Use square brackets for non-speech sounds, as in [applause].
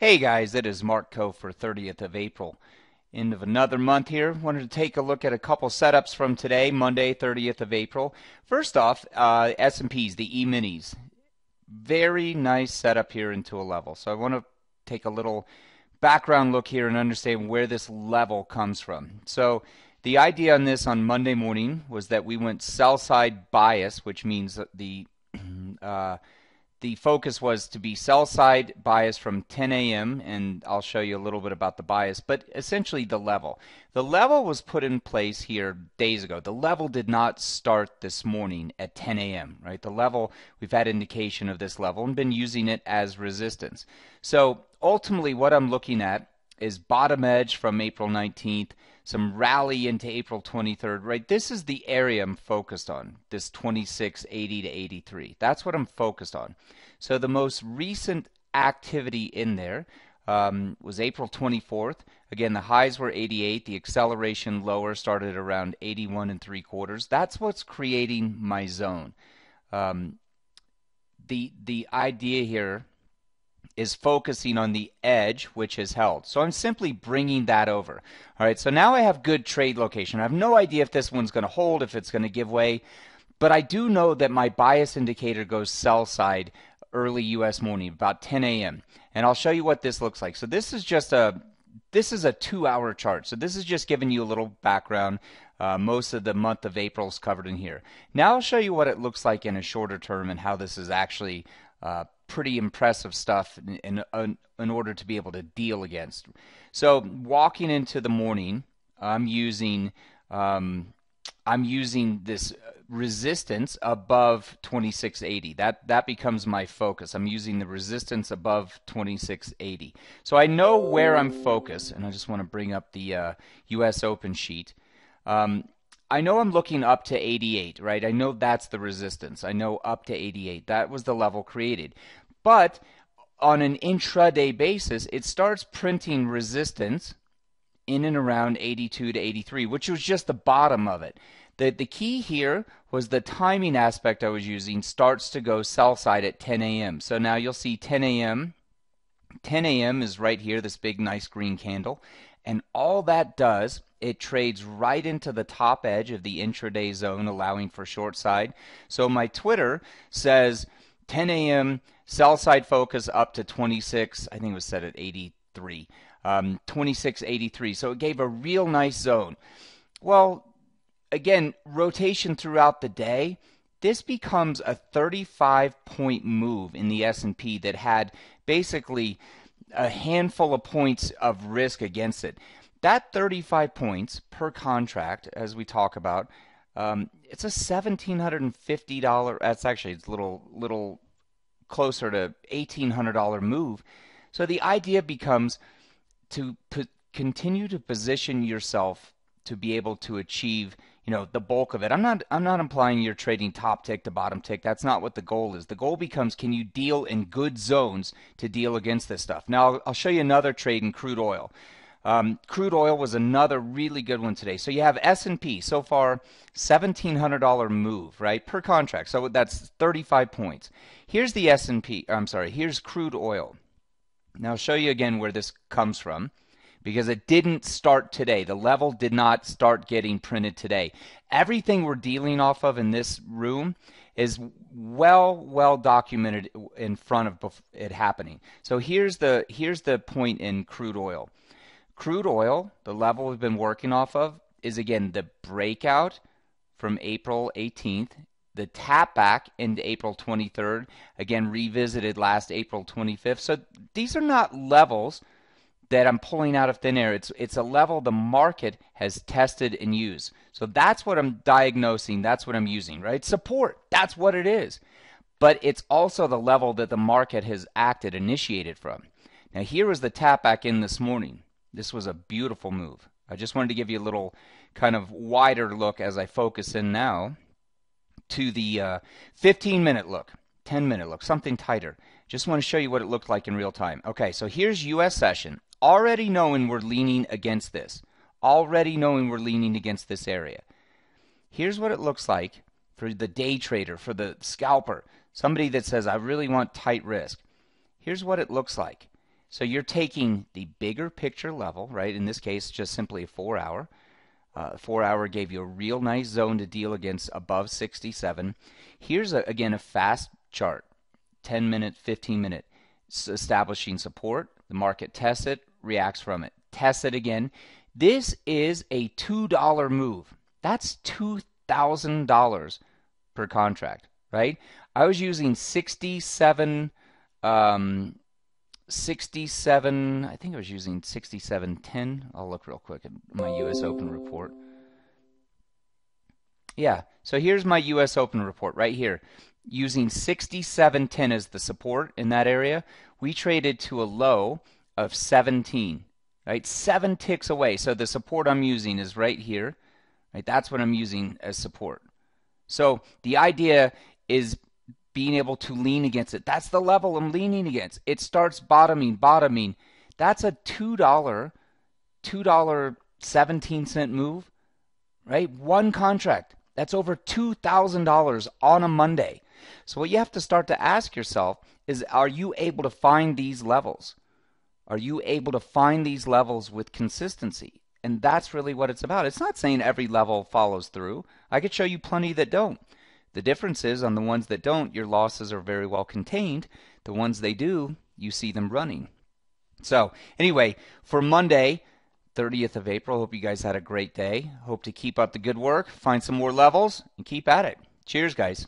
Hey guys, it is Mark Coe for 30th of April. End of another month here. Wanted to take a look at a couple setups from today, Monday, 30th of April. First off, uh, S&Ps, the E-minis. Very nice setup here into a level. So I want to take a little background look here and understand where this level comes from. So the idea on this on Monday morning was that we went sell side bias, which means that the [clears throat] uh, the focus was to be sell side bias from 10 a.m. and I'll show you a little bit about the bias, but essentially the level. The level was put in place here days ago. The level did not start this morning at 10 a.m. right? The level we've had indication of this level and been using it as resistance. So ultimately what I'm looking at is bottom edge from April 19th, some rally into April 23rd, right? This is the area I'm focused on, this 2680 to 83. That's what I'm focused on. So the most recent activity in there um, was April 24th. Again, the highs were 88. The acceleration lower started around 81 and three quarters. That's what's creating my zone. Um, the the idea here is focusing on the edge which is held. So I'm simply bringing that over. All right, so now I have good trade location. I have no idea if this one's going to hold, if it's going to give way, but I do know that my bias indicator goes sell side early US morning, about 10 a.m. And I'll show you what this looks like. So this is just a this is a two hour chart. So this is just giving you a little background. Uh, most of the month of April is covered in here. Now I'll show you what it looks like in a shorter term and how this is actually uh, pretty impressive stuff in, in, in, order to be able to deal against. So walking into the morning, I'm using um, I'm using this resistance above 2680. That that becomes my focus. I'm using the resistance above 2680. So I know where I'm focused, and I just want to bring up the uh, U.S. Open sheet. Um, I know I'm looking up to 88, right? I know that's the resistance. I know up to 88. That was the level created. But on an intraday basis, it starts printing resistance in and around 82 to 83, which was just the bottom of it. The, the key here was the timing aspect I was using starts to go sell side at 10 a.m. So now you'll see 10 a.m. 10 a.m. is right here, this big nice green candle. And all that does, it trades right into the top edge of the intraday zone, allowing for short side. So my Twitter says 10 a.m. sell side focus up to 26, I think it was set at 83, um, 26.83. So it gave a real nice zone. Well, again, rotation throughout the day, this becomes a 35 point move in the S&P that had basically a handful of points of risk against it. That 35 points per contract, as we talk about, um, it's a $1,750. That's actually it's a little little closer to $1,800 move. So the idea becomes to continue to position yourself to be able to achieve you know the bulk of it. I'm not i'm not implying you're trading top tick to bottom tick. That's not what the goal is. The goal becomes can you deal in good zones to deal against this stuff? Now i'll, I'll show you another trade in crude oil. Um, crude oil was another really good one today. So you have s&p so far $1700 move right per contract. So that's 35 points. Here's the s&p i'm sorry here's crude oil. Now i'll show you again where this comes from because it didn't start today. The level did not start getting printed today. Everything we're dealing off of in this room is well well documented in front of it happening. So here's the here's the point in crude oil. Crude oil, the level we've been working off of is again the breakout from April 18th, the tap back into April 23rd, again revisited last April 25th. So these are not levels that I'm pulling out of thin air. It's it's a level the market has tested and used. So that's what I'm diagnosing. That's what I'm using, right? Support. That's what it is. But it's also the level that the market has acted, initiated from. Now here was the tap back in this morning. This was a beautiful move. I just wanted to give you a little kind of wider look as I focus in now to the uh, 15 minute look, 10 minute look, something tighter. Just want to show you what it looked like in real time. Okay, so here's US session already knowing we're leaning against this, already knowing we're leaning against this area. Here's what it looks like for the day trader, for the scalper, somebody that says, I really want tight risk. Here's what it looks like. So you're taking the bigger picture level, right? In this case, just simply a four hour. Uh, four hour gave you a real nice zone to deal against above 67. Here's a, again a fast chart 10 minute, 15 minute, establishing support. The market tests it, reacts from it, Test it again. This is a $2 move. That's $2,000 per contract, right? I was using 67, um, 67, I think I was using 6710. I'll look real quick at my US Open report. Yeah, so here's my US Open report right here. Using 6710 as the support in that area, we traded to a low of 17, right? Seven ticks away. So the support I'm using is right here, right? That's what I'm using as support. So the idea is being able to lean against it. That's the level I'm leaning against. It starts bottoming, bottoming. That's a $2, $2 17 cent move, right? One contract. That's over $2,000 on a Monday. So what you have to start to ask yourself is are you able to find these levels? Are you able to find these levels with consistency? And that's really what it's about. It's not saying every level follows through. I could show you plenty that don't. The difference is on the ones that don't, your losses are very well contained. The ones they do, you see them running. So, anyway, for Monday, 30th of April, hope you guys had a great day. Hope to keep up the good work, find some more levels, and keep at it. Cheers, guys.